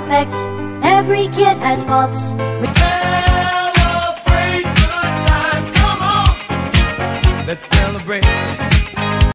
perfect. Every kid has faults.